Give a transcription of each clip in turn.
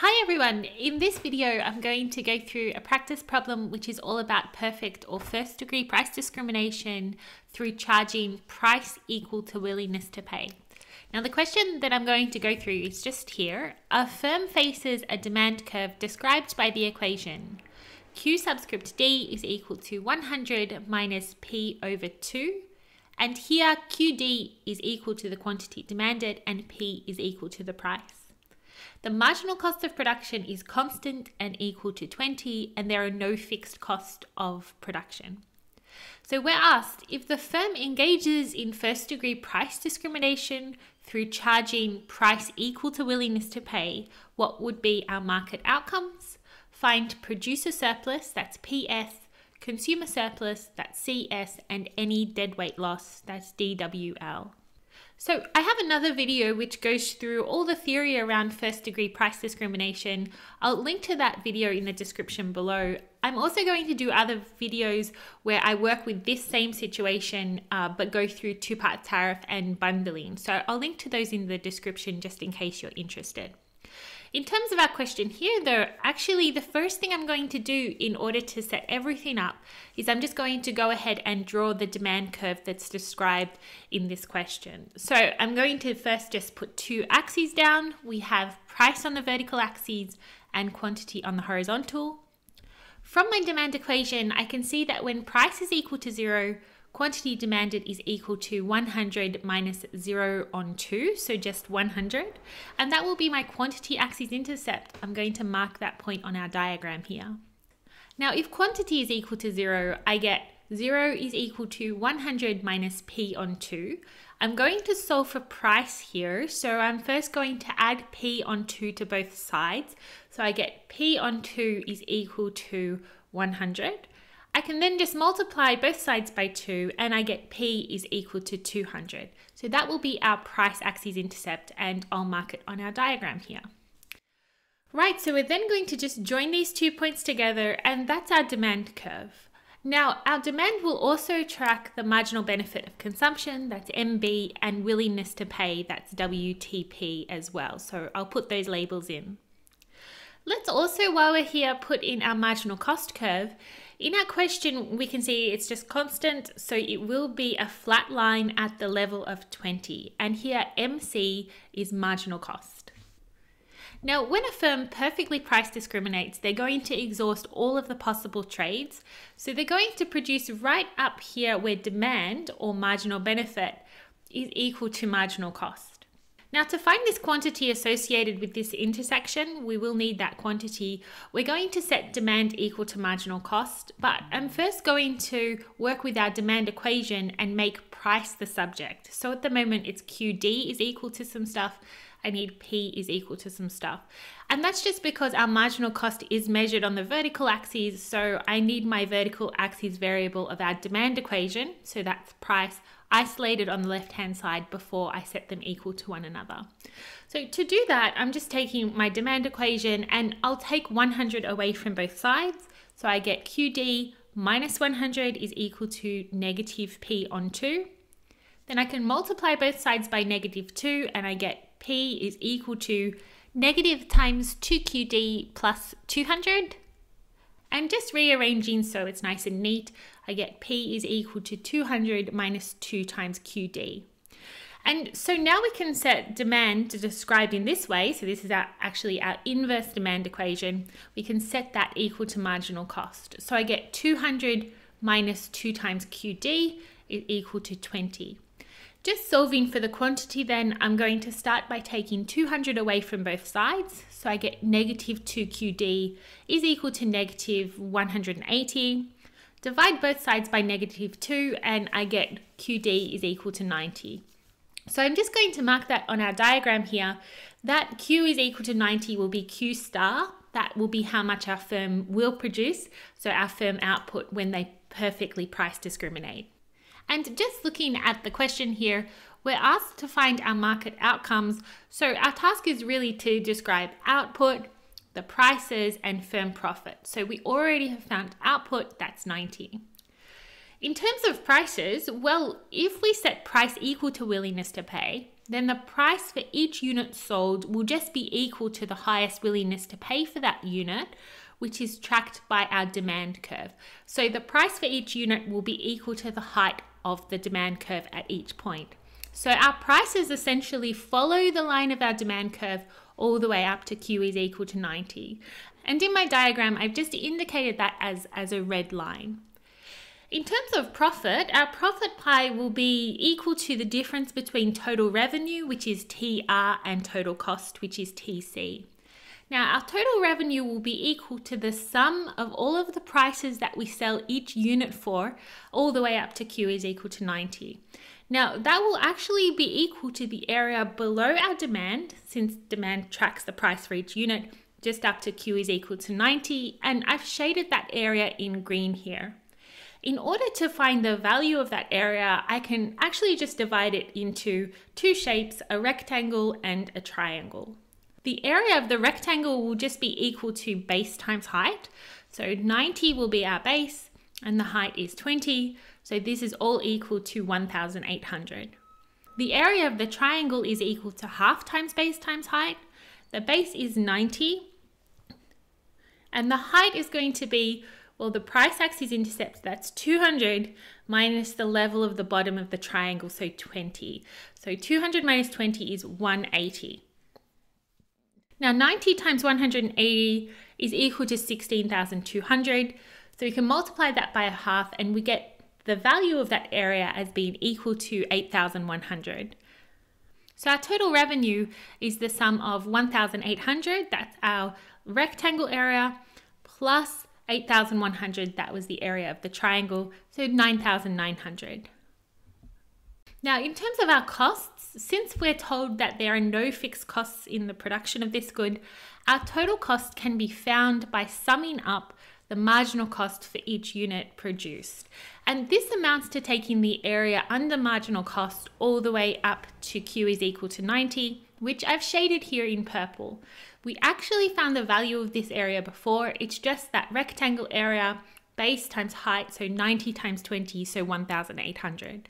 Hi everyone, in this video I'm going to go through a practice problem which is all about perfect or first degree price discrimination through charging price equal to willingness to pay. Now the question that I'm going to go through is just here. A firm faces a demand curve described by the equation Q subscript D is equal to 100 minus P over 2 and here QD is equal to the quantity demanded and P is equal to the price. The marginal cost of production is constant and equal to 20, and there are no fixed cost of production. So we're asked if the firm engages in first degree price discrimination through charging price equal to willingness to pay, what would be our market outcomes? Find producer surplus, that's PS, consumer surplus, that's CS, and any deadweight loss, that's DWL. So I have another video which goes through all the theory around first degree price discrimination. I'll link to that video in the description below. I'm also going to do other videos where I work with this same situation uh, but go through two-part tariff and bundling. So I'll link to those in the description just in case you're interested. In terms of our question here, though, actually the first thing I'm going to do in order to set everything up is I'm just going to go ahead and draw the demand curve that's described in this question. So I'm going to first just put two axes down. We have price on the vertical axis and quantity on the horizontal. From my demand equation, I can see that when price is equal to zero, quantity demanded is equal to 100 minus 0 on 2, so just 100. And that will be my quantity axis intercept. I'm going to mark that point on our diagram here. Now, if quantity is equal to 0, I get 0 is equal to 100 minus p on 2. I'm going to solve for price here, so I'm first going to add p on 2 to both sides. So I get p on 2 is equal to 100. I can then just multiply both sides by 2 and I get P is equal to 200. So that will be our price axis intercept and I'll mark it on our diagram here. Right, so we're then going to just join these two points together and that's our demand curve. Now, our demand will also track the marginal benefit of consumption, that's MB, and willingness to pay, that's WTP as well. So I'll put those labels in. Let's also, while we're here, put in our marginal cost curve. In our question, we can see it's just constant, so it will be a flat line at the level of 20. And here, MC is marginal cost. Now, when a firm perfectly price discriminates, they're going to exhaust all of the possible trades. So they're going to produce right up here where demand or marginal benefit is equal to marginal cost. Now to find this quantity associated with this intersection, we will need that quantity. We're going to set demand equal to marginal cost, but I'm first going to work with our demand equation and make price the subject. So at the moment it's QD is equal to some stuff, I need P is equal to some stuff. And that's just because our marginal cost is measured on the vertical axis. So I need my vertical axis variable of our demand equation. So that's price isolated on the left hand side before I set them equal to one another. So to do that, I'm just taking my demand equation and I'll take 100 away from both sides. So I get QD minus 100 is equal to negative P on 2. Then I can multiply both sides by negative 2 and I get P is equal to negative times 2QD plus 200. I'm just rearranging so it's nice and neat, I get P is equal to 200 minus 2 times QD. And so now we can set demand to describe in this way. So this is our, actually our inverse demand equation. We can set that equal to marginal cost. So I get 200 minus 2 times QD is equal to 20. Just solving for the quantity then, I'm going to start by taking 200 away from both sides. So I get negative 2QD is equal to negative 180. Divide both sides by negative 2 and I get QD is equal to 90. So I'm just going to mark that on our diagram here. That Q is equal to 90 will be Q star. That will be how much our firm will produce. So our firm output when they perfectly price discriminate. And just looking at the question here, we're asked to find our market outcomes. So our task is really to describe output, the prices, and firm profit. So we already have found output, that's 90. In terms of prices, well, if we set price equal to willingness to pay, then the price for each unit sold will just be equal to the highest willingness to pay for that unit, which is tracked by our demand curve. So the price for each unit will be equal to the height of the demand curve at each point. So our prices essentially follow the line of our demand curve all the way up to Q is equal to 90. And in my diagram, I've just indicated that as, as a red line. In terms of profit, our profit pi will be equal to the difference between total revenue, which is TR, and total cost, which is TC. Now, our total revenue will be equal to the sum of all of the prices that we sell each unit for, all the way up to Q is equal to 90. Now, that will actually be equal to the area below our demand, since demand tracks the price for each unit, just up to Q is equal to 90, and I've shaded that area in green here. In order to find the value of that area, I can actually just divide it into two shapes, a rectangle and a triangle. The area of the rectangle will just be equal to base times height. So 90 will be our base and the height is 20. So this is all equal to 1,800. The area of the triangle is equal to half times base times height. The base is 90 and the height is going to be well, the price axis intercept, that's 200 minus the level of the bottom of the triangle, so 20. So 200 minus 20 is 180. Now 90 times 180 is equal to 16,200. So we can multiply that by a half and we get the value of that area as being equal to 8,100. So our total revenue is the sum of 1,800, that's our rectangle area, plus 8,100, that was the area of the triangle, so 9,900. Now, in terms of our costs, since we're told that there are no fixed costs in the production of this good, our total cost can be found by summing up the marginal cost for each unit produced. And this amounts to taking the area under marginal cost all the way up to Q is equal to 90, which I've shaded here in purple. We actually found the value of this area before. It's just that rectangle area, base times height, so 90 times 20, so 1,800.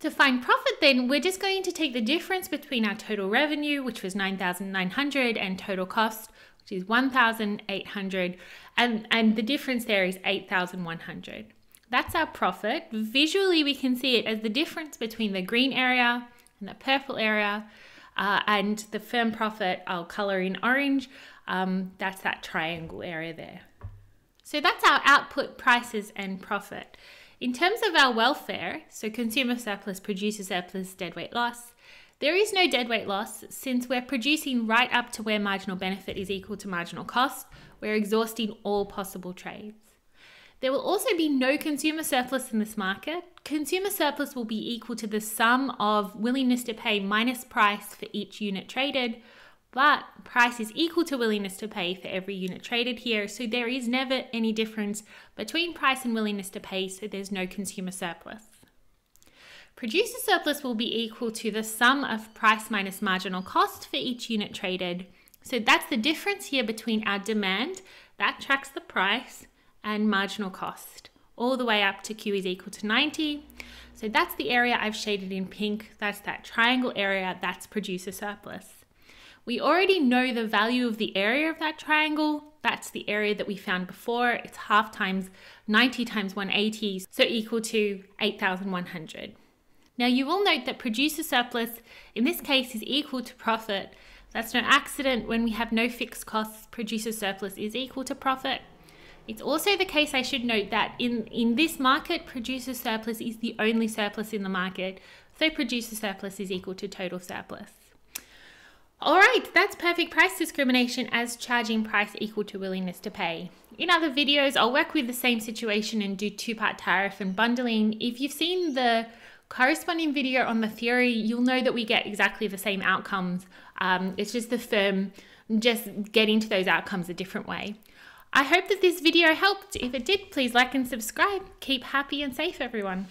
To find profit then, we're just going to take the difference between our total revenue, which was 9,900, and total cost, which is 1,800, and, and the difference there is 8,100. That's our profit. Visually, we can see it as the difference between the green area and the purple area, uh, and the firm profit I'll color in orange. Um, that's that triangle area there. So that's our output prices and profit. In terms of our welfare, so consumer surplus, producer surplus, deadweight loss, there is no deadweight loss since we're producing right up to where marginal benefit is equal to marginal cost. We're exhausting all possible trades. There will also be no consumer surplus in this market. Consumer surplus will be equal to the sum of willingness to pay minus price for each unit traded, but price is equal to willingness to pay for every unit traded here, so there is never any difference between price and willingness to pay, so there's no consumer surplus. Producer surplus will be equal to the sum of price minus marginal cost for each unit traded. So that's the difference here between our demand, that tracks the price, and marginal cost, all the way up to Q is equal to 90. So that's the area I've shaded in pink. That's that triangle area, that's producer surplus. We already know the value of the area of that triangle. That's the area that we found before. It's half times 90 times 180, so equal to 8,100. Now you will note that producer surplus in this case is equal to profit. That's no accident when we have no fixed costs, producer surplus is equal to profit. It's also the case I should note that in, in this market, producer surplus is the only surplus in the market. So producer surplus is equal to total surplus. All right, that's perfect price discrimination as charging price equal to willingness to pay. In other videos, I'll work with the same situation and do two-part tariff and bundling. If you've seen the corresponding video on the theory, you'll know that we get exactly the same outcomes. Um, it's just the firm just getting to those outcomes a different way. I hope that this video helped. If it did, please like and subscribe. Keep happy and safe, everyone.